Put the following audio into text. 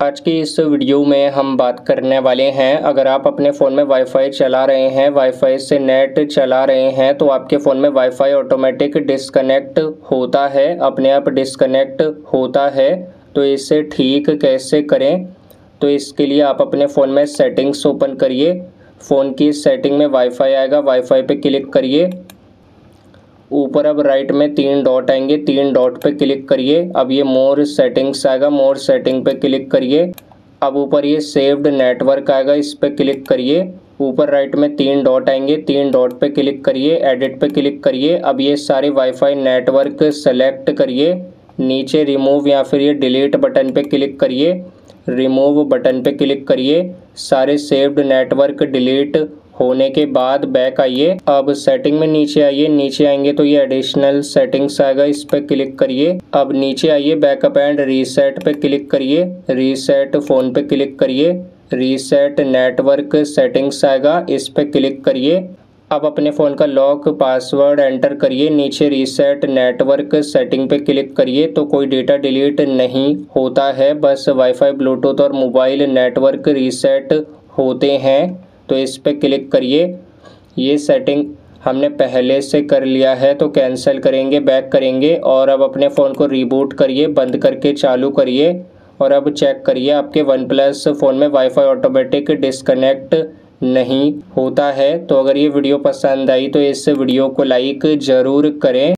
आज की इस वीडियो में हम बात करने वाले हैं। अगर आप अपने फ़ोन में वाईफाई चला रहे हैं वाईफाई से नेट चला रहे हैं तो आपके फ़ोन में वाईफाई ऑटोमेटिक डिस्कनेक्ट होता है, अपने आप डिस्कनेक्ट होता है। तो इसे ठीक कैसे करें? तो इसके लिए आप अपने फ़ोन में सेटिंग्स ओपन करिए। फ़ोन की सेटिंग में वाईफाई आएगा वाईफाई पे क्लिक करिए। ऊपर अब राइट में तीन डॉट आएँगे। तीन डॉट पे क्लिक करिए। अब ये मोर सेटिंग्स आएगा। मोर सेटिंग पे क्लिक करिए। अब ऊपर ये सेव्ड नेटवर्क आएगा। इस पर क्लिक करिए। ऊपर राइट में तीन डॉट आएँगे। तीन डॉट पे क्लिक करिए। एडिट पे क्लिक करिए। अब ये सारे वाईफाई नेटवर्क सेलेक्ट करिए। नीचे रिमूव या फिर ये डिलीट बटन पे क्लिक करिए। रिमूव बटन पे क्लिक करिए। सारे सेव्ड नेटवर्क डिलीट होने के बाद बैक आइए। अब सेटिंग में नीचे आइए। नीचे आएँगे तो ये एडिशनल सेटिंग्स आएगा। इस पर क्लिक करिए। अब नीचे आइए। बैकअप एंड रीसेट पे क्लिक करिए। रीसेट फ़ोन पे क्लिक करिए। रीसेट नेटवर्क सेटिंग्स आएगा। इस पर क्लिक करिए। अब अपने फ़ोन का लॉक पासवर्ड एंटर करिए। नीचे रीसेट नेटवर्क सेटिंग पे क्लिक करिए। तो कोई डेटा डिलीट नहीं होता है। बस वाईफाई ब्लूटूथ और मोबाइल नेटवर्क रीसेट होते हैं। तो इस पर क्लिक करिए। ये सेटिंग हमने पहले से कर लिया है तो कैंसिल करेंगे बैक करेंगे और अब अपने फ़ोन को रीबूट करिए, बंद करके चालू करिए और अब चेक करिए आपके वन प्लस फ़ोन में वाईफाई ऑटोमेटिक डिस्कनेक्ट नहीं होता है। तो अगर ये वीडियो पसंद आई तो इस वीडियो को लाइक ज़रूर करें।